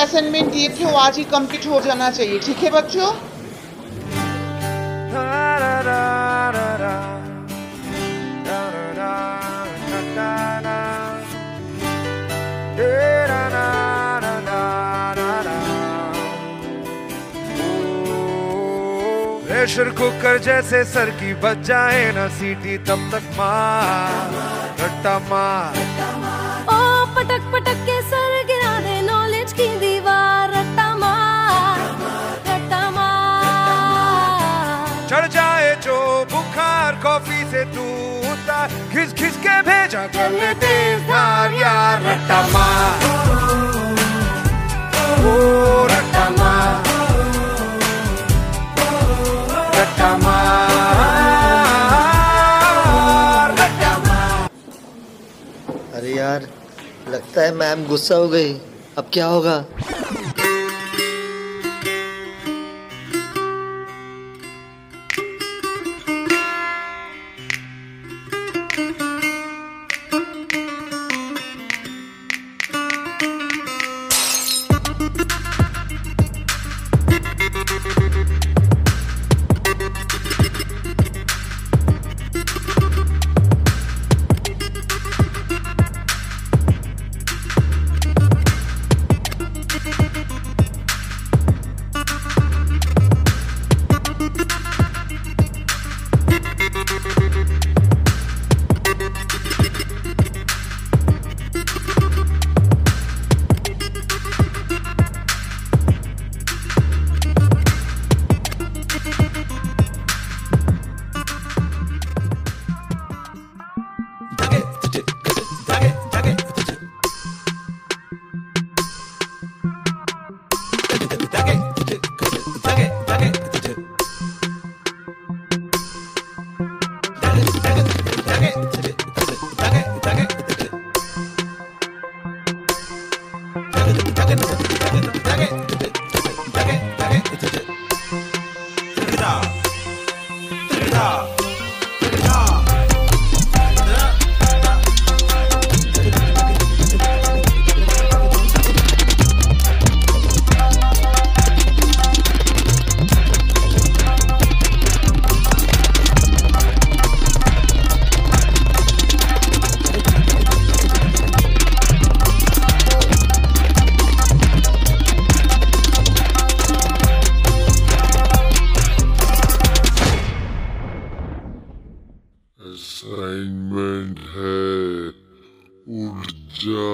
Assignment दिए थे, वो आज ही कंप्लीट हो जाना चाहिए। ठीक है बच्चों? प्रेशर कुकर जैसे सर की बच जाए ना सीटी, तब तक मार, रट्टा मार। चढ़ जाए जो बुखार कॉफ़ी से तू उतार घिस घिस के भेजा कर ले तेज धार यार रट्टा मार। ओ रट्टा मार। रट्टा मार। रट्टा मार। अरे यार, लगता है मैम गुस्सा हो गई। अब क्या होगा? Thank you. असाइनमेंट है ऊर्जा